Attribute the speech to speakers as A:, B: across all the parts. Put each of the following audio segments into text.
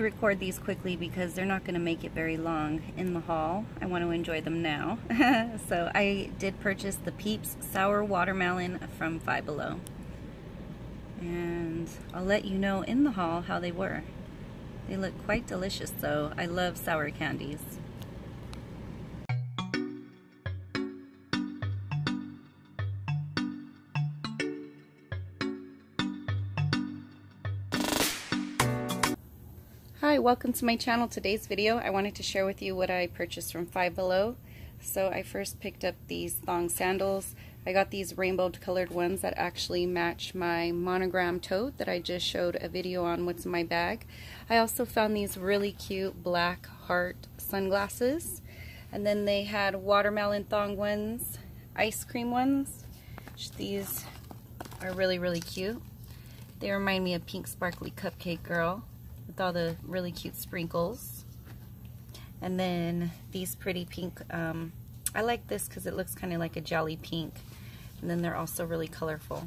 A: record these quickly because they're not going to make it very long in the haul. I want to enjoy them now. so I did purchase the Peeps Sour Watermelon from Five Below. And I'll let you know in the haul how they were. They look quite delicious though. I love sour candies. Hi, welcome to my channel. Today's video, I wanted to share with you what I purchased from Five Below. So I first picked up these thong sandals. I got these rainbow colored ones that actually match my monogram tote that I just showed a video on what's in my bag. I also found these really cute black heart sunglasses. And then they had watermelon thong ones, ice cream ones. These are really, really cute. They remind me of Pink Sparkly Cupcake Girl with all the really cute sprinkles. And then these pretty pink, um, I like this because it looks kind of like a jelly pink. And then they're also really colorful.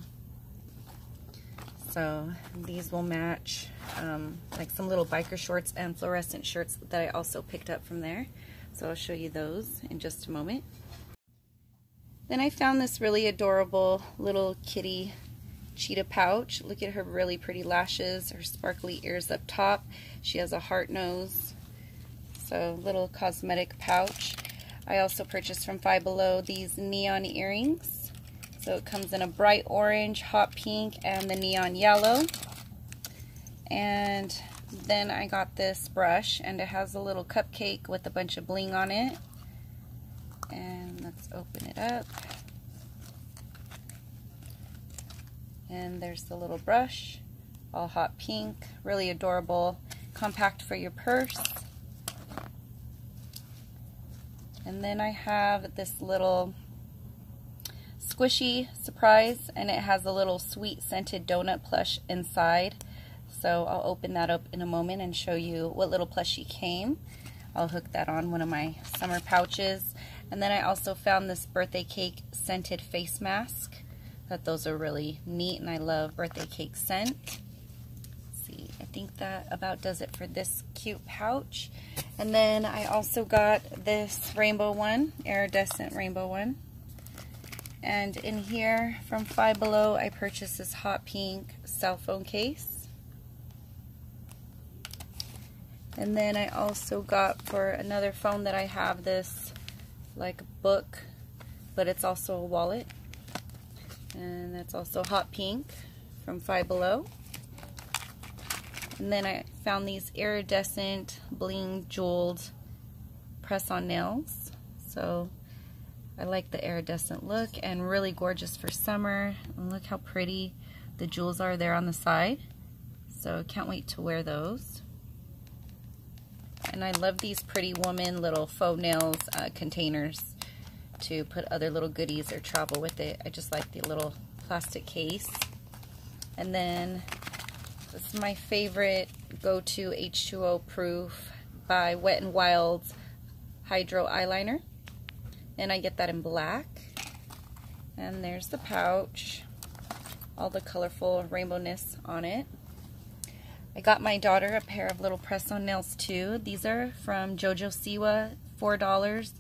A: So these will match um, like some little biker shorts and fluorescent shirts that I also picked up from there. So I'll show you those in just a moment. Then I found this really adorable little kitty cheetah pouch. Look at her really pretty lashes, her sparkly ears up top. She has a heart nose. So little cosmetic pouch. I also purchased from Five Below these neon earrings. So it comes in a bright orange, hot pink, and the neon yellow. And then I got this brush, and it has a little cupcake with a bunch of bling on it. And let's open it up. And there's the little brush, all hot pink, really adorable, compact for your purse. And then I have this little squishy surprise, and it has a little sweet scented donut plush inside. So I'll open that up in a moment and show you what little plushie came. I'll hook that on one of my summer pouches. And then I also found this birthday cake scented face mask that those are really neat and I love birthday cake scent. Let's see, I think that about does it for this cute pouch. And then I also got this rainbow one, iridescent rainbow one. And in here from Five Below, I purchased this hot pink cell phone case. And then I also got for another phone that I have this like book, but it's also a wallet and that's also hot pink from Five Below. And then I found these iridescent bling jeweled press-on nails. So I like the iridescent look and really gorgeous for summer. And look how pretty the jewels are there on the side. So can't wait to wear those. And I love these pretty woman little faux nails uh, containers to put other little goodies or travel with it. I just like the little plastic case. And then this is my favorite go-to H2O proof by Wet n Wild's Hydro Eyeliner. And I get that in black. And there's the pouch. All the colorful rainbowness on it. I got my daughter a pair of little press-on nails too. These are from Jojo Siwa, $4.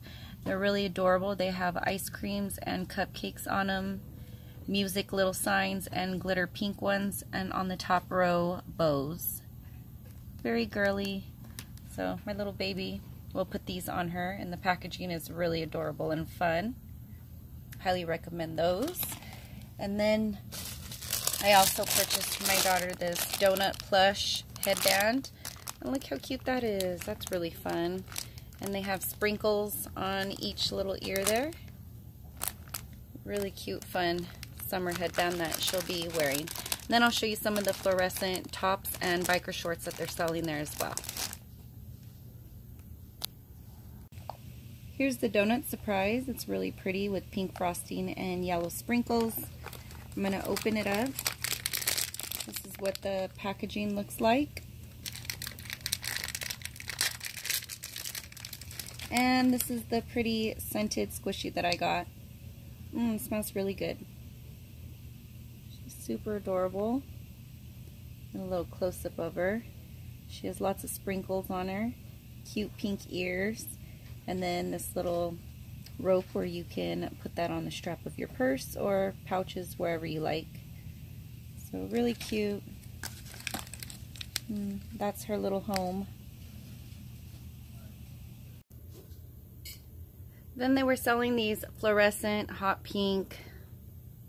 A: They're really adorable. They have ice creams and cupcakes on them, music little signs and glitter pink ones, and on the top row, bows. Very girly. So my little baby will put these on her, and the packaging is really adorable and fun. Highly recommend those. And then I also purchased for my daughter this donut plush headband. And look how cute that is. That's really fun. And they have sprinkles on each little ear there. Really cute, fun summer headband that she'll be wearing. And then I'll show you some of the fluorescent tops and biker shorts that they're selling there as well. Here's the donut surprise. It's really pretty with pink frosting and yellow sprinkles. I'm going to open it up. This is what the packaging looks like. And this is the pretty scented squishy that I got. Mmm, smells really good. She's super adorable. And a little close-up of her. She has lots of sprinkles on her, cute pink ears, and then this little rope where you can put that on the strap of your purse or pouches wherever you like. So really cute. Mm, that's her little home. Then they were selling these fluorescent hot pink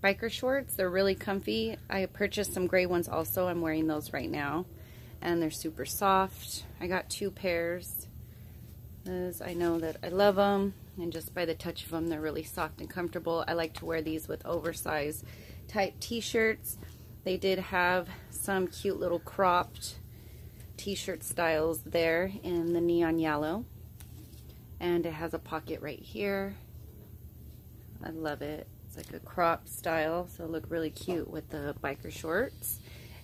A: biker shorts. They're really comfy. I purchased some gray ones also. I'm wearing those right now. And they're super soft. I got two pairs because I know that I love them. And just by the touch of them, they're really soft and comfortable. I like to wear these with oversized type t-shirts. They did have some cute little cropped t-shirt styles there in the neon yellow. And it has a pocket right here. I love it. It's like a crop style, so look really cute with the biker shorts.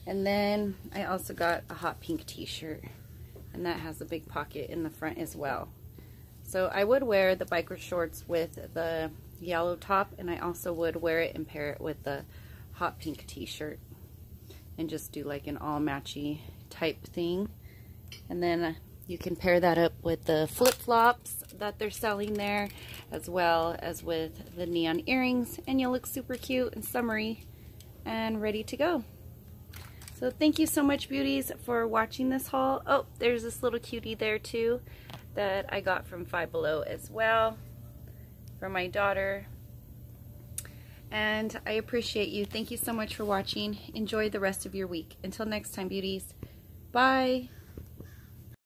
A: And then I also got a hot pink t-shirt, and that has a big pocket in the front as well. So I would wear the biker shorts with the yellow top, and I also would wear it and pair it with the hot pink t-shirt and just do like an all matchy type thing. And then you can pair that up with the flip-flops that they're selling there, as well as with the neon earrings, and you'll look super cute and summery and ready to go. So thank you so much, beauties, for watching this haul. Oh, there's this little cutie there, too, that I got from Five Below as well for my daughter. And I appreciate you. Thank you so much for watching. Enjoy the rest of your week. Until next time, beauties. Bye.